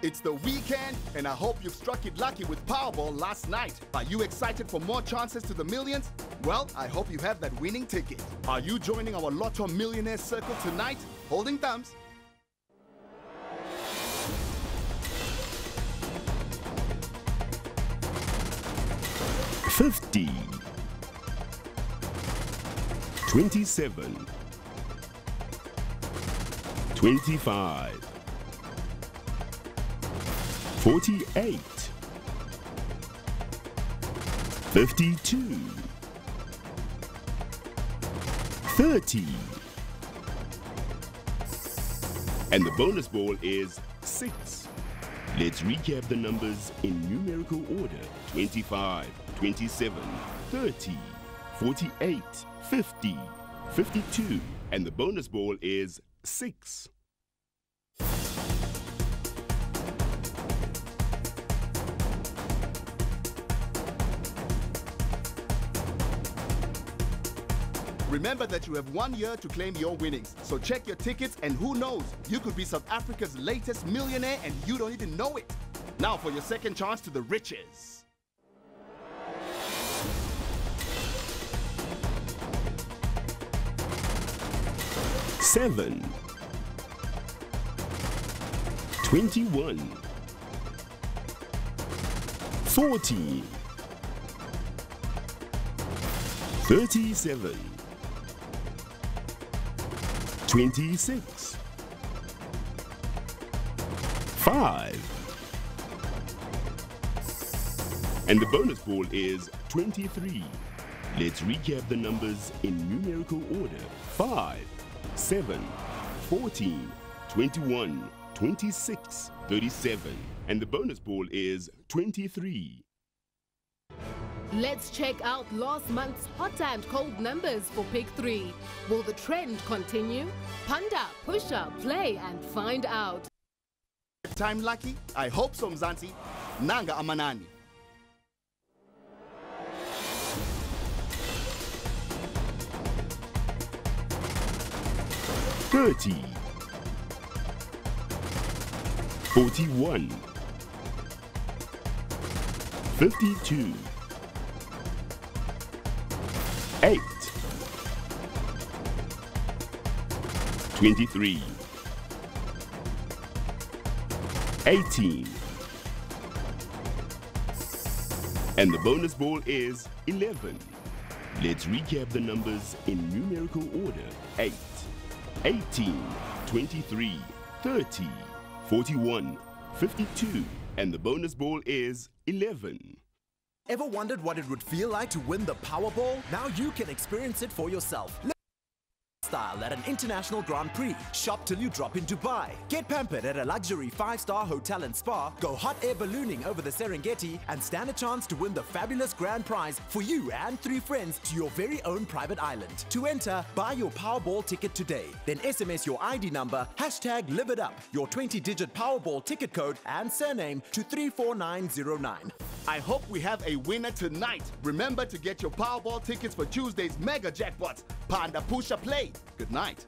It's the weekend, and I hope you've struck it lucky with Powerball last night. Are you excited for more chances to the millions? Well, I hope you have that winning ticket. Are you joining our Lotto Millionaire Circle tonight? Holding thumbs. Fifty. Twenty-seven. Twenty-five. Forty-eight. Fifty-two. Thirty. And the bonus ball is six. Let's recap the numbers in numerical order 25, 27, 30, 48, 50, 52, and the bonus ball is 6. Remember that you have one year to claim your winnings. So check your tickets, and who knows, you could be South Africa's latest millionaire and you don't even know it. Now for your second chance to the riches. Seven. Twenty-one. Forty. Thirty-seven. Twenty-six. Five. And the bonus ball is 23. Let's recap the numbers in numerical order 5, 7, 14, 21, 26, 37. And the bonus ball is 23. Let's check out last month's hot and cold numbers for Pick 3. Will the trend continue? Phanda, push up, play and find out. Time lucky? I hope so, Mzansi. Nanga Amanani. Thirty. Forty-one. Fifty-two. Eight. Twenty-three. Eighteen. And the bonus ball is 11. Let's recap the numbers in numerical order 8, 18, 23, 30, 41, 52, and the bonus ball is 11. Ever wondered what it would feel like to win the Powerball? Now you can experience it for yourself. Style at an international Grand Prix. Shop till you drop in Dubai. Get pampered at a luxury five-star hotel and spa. Go hot air ballooning over the Serengeti and stand a chance to win the fabulous grand prize for you and three friends to your very own private island. To enter, buy your Powerball ticket today. Then SMS your ID number, hashtag live it up, your 20-digit Powerball ticket code and surname to 34909. I hope we have a winner tonight. Remember to get your Powerball tickets for Tuesday's mega jackpots. Phanda Pusha Play. Good night.